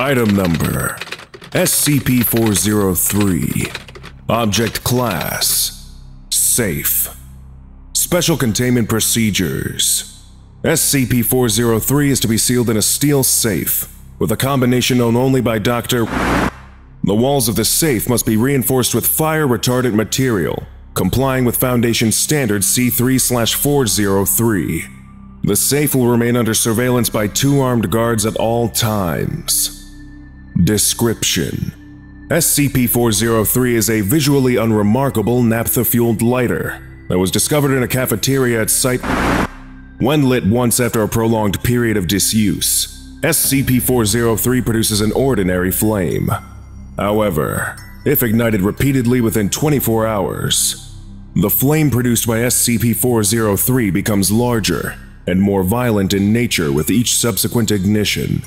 Item number SCP 403. Object Class Safe. Special Containment Procedures SCP 403 is to be sealed in a steel safe, with a combination known only by Dr. The walls of the safe must be reinforced with fire retardant material, complying with Foundation Standard C3 403. The safe will remain under surveillance by two armed guards at all times. Description SCP-403 is a visually unremarkable naphtha-fueled lighter that was discovered in a cafeteria at site when lit once after a prolonged period of disuse. SCP-403 produces an ordinary flame. However, if ignited repeatedly within 24 hours, the flame produced by SCP-403 becomes larger and more violent in nature with each subsequent ignition.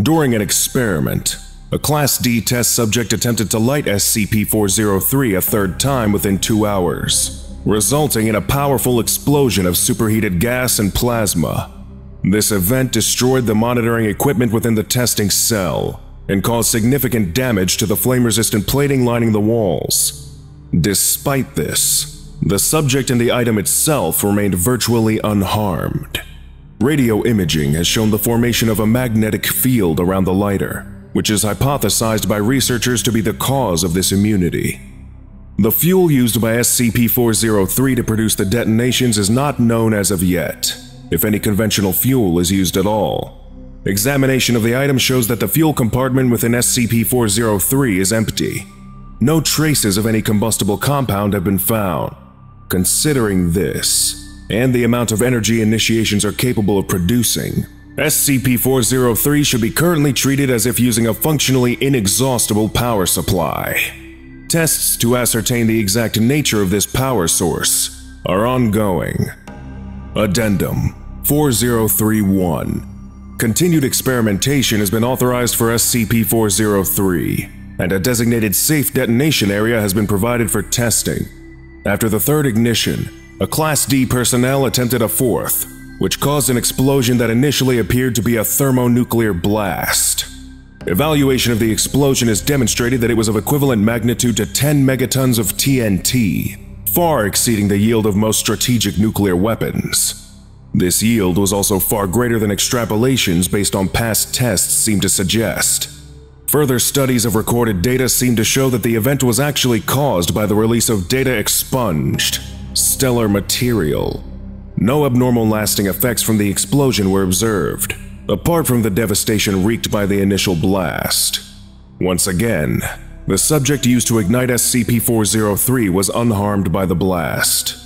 During an experiment, a Class D test subject attempted to light SCP-403 a third time within two hours, resulting in a powerful explosion of superheated gas and plasma. This event destroyed the monitoring equipment within the testing cell and caused significant damage to the flame-resistant plating lining the walls. Despite this, the subject and the item itself remained virtually unharmed. Radio imaging has shown the formation of a magnetic field around the lighter, which is hypothesized by researchers to be the cause of this immunity. The fuel used by SCP-403 to produce the detonations is not known as of yet, if any conventional fuel is used at all. Examination of the item shows that the fuel compartment within SCP-403 is empty. No traces of any combustible compound have been found. Considering this, and the amount of energy initiations are capable of producing. SCP-403 should be currently treated as if using a functionally inexhaustible power supply. Tests to ascertain the exact nature of this power source are ongoing. Addendum 4031 Continued experimentation has been authorized for SCP-403, and a designated safe detonation area has been provided for testing. After the third ignition, a Class D personnel attempted a fourth, which caused an explosion that initially appeared to be a thermonuclear blast. Evaluation of the explosion has demonstrated that it was of equivalent magnitude to 10 megatons of TNT, far exceeding the yield of most strategic nuclear weapons. This yield was also far greater than extrapolations based on past tests seem to suggest. Further studies of recorded data seem to show that the event was actually caused by the release of data expunged, stellar material. No abnormal lasting effects from the explosion were observed, apart from the devastation wreaked by the initial blast. Once again, the subject used to ignite SCP-403 was unharmed by the blast.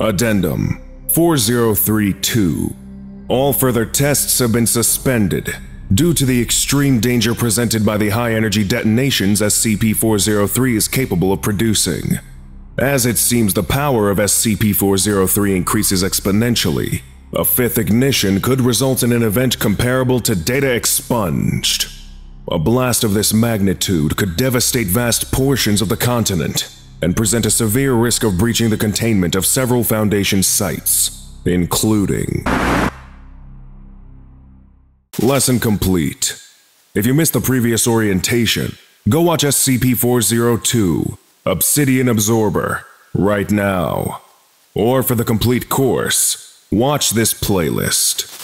Addendum 4032 All further tests have been suspended due to the extreme danger presented by the high-energy detonations SCP-403 is capable of producing. As it seems the power of SCP-403 increases exponentially, a fifth ignition could result in an event comparable to data expunged. A blast of this magnitude could devastate vast portions of the continent and present a severe risk of breaching the containment of several Foundation sites, including Lesson complete. If you missed the previous orientation, go watch SCP-402 Obsidian Absorber right now. Or for the complete course, watch this playlist.